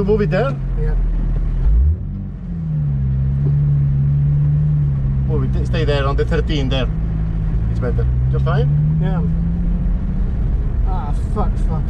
you move it there? Yeah. Move it. Stay there on the 13 there. It's better. You're fine? Yeah. Ah, fuck, fuck.